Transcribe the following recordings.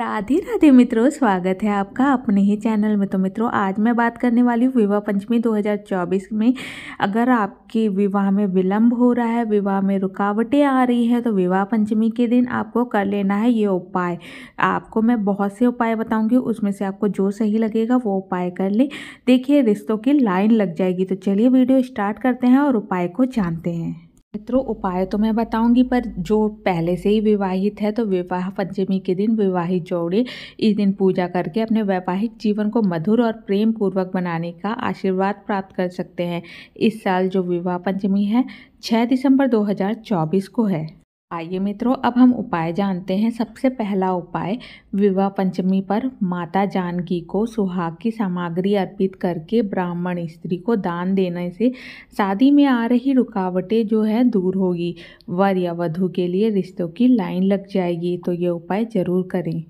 राधे राधे मित्रों, स्वागत है आपका अपने ही चैनल में। तो मित्रों, आज मैं बात करने वाली हूँ विवाह पंचमी 2024 में। अगर आपके विवाह में विलंब हो रहा है, विवाह में रुकावटें आ रही है तो विवाह पंचमी के दिन आपको कर लेना है ये उपाय। आपको मैं बहुत से उपाय बताऊँगी, उसमें से आपको जो सही लगेगा वो उपाय कर ले। देखिए, रिश्तों की लाइन लग जाएगी। तो चलिए वीडियो स्टार्ट करते हैं और उपाय को जानते हैं। मित्रों, उपाय तो मैं बताऊँगी, पर जो पहले से ही विवाहित है तो विवाह पंचमी के दिन विवाहित जोड़े, इस दिन पूजा करके अपने वैवाहिक जीवन को मधुर और प्रेम पूर्वक बनाने का आशीर्वाद प्राप्त कर सकते हैं। इस साल जो विवाह पंचमी है 6 दिसंबर 2024 को है। आइए मित्रों, अब हम उपाय जानते हैं। सबसे पहला उपाय, विवाह पंचमी पर माता जानकी को सुहाग की सामग्री अर्पित करके ब्राह्मण स्त्री को दान देने से शादी में आ रही रुकावटें जो है दूर होगी। वर या वधु के लिए रिश्तों की लाइन लग जाएगी तो ये उपाय ज़रूर करें।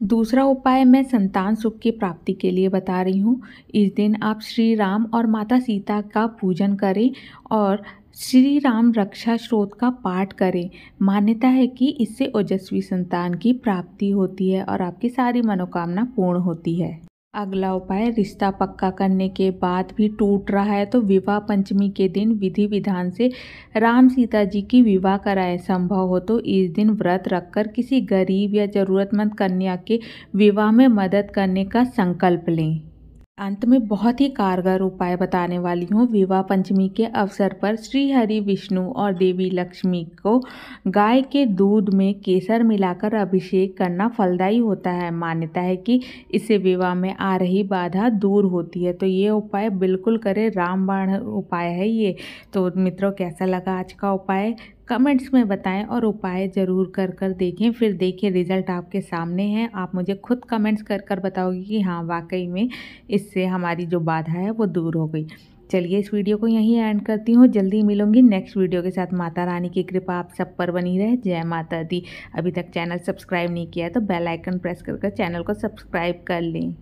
दूसरा उपाय, मैं संतान सुख की प्राप्ति के लिए बता रही हूँ। इस दिन आप श्री राम और माता सीता का पूजन करें और श्री राम रक्षा स्रोत का पाठ करें। मान्यता है कि इससे ओजस्वी संतान की प्राप्ति होती है और आपकी सारी मनोकामना पूर्ण होती है। अगला उपाय, रिश्ता पक्का करने के बाद भी टूट रहा है तो विवाह पंचमी के दिन विधि विधान से राम सीता जी की विवाह कराए संभव हो तो इस दिन व्रत रखकर किसी गरीब या ज़रूरतमंद कन्या के विवाह में मदद करने का संकल्प लें। अंत में बहुत ही कारगर उपाय बताने वाली हूँ। विवाह पंचमी के अवसर पर श्री हरि विष्णु और देवी लक्ष्मी को गाय के दूध में केसर मिलाकर अभिषेक करना फलदायी होता है। मान्यता है कि इससे विवाह में आ रही बाधा दूर होती है। तो ये उपाय बिल्कुल करें। रामबाण उपाय है ये। तो मित्रों, कैसा लगा आज का उपाय? कमेंट्स में बताएँ और उपाय ज़रूर कर कर देखें, फिर देखिए रिज़ल्ट आपके सामने है। आप मुझे खुद कमेंट्स कर कर बताओगे कि हाँ वाकई में इससे हमारी जो बाधा है वो दूर हो गई। चलिए इस वीडियो को यहीं एंड करती हूँ। जल्दी मिलूँगी नेक्स्ट वीडियो के साथ। माता रानी की कृपा आप सब पर बनी रहे। जय माता दी। अभी तक चैनल सब्सक्राइब नहीं किया तो बेल आइकन प्रेस कर चैनल को सब्सक्राइब कर लें।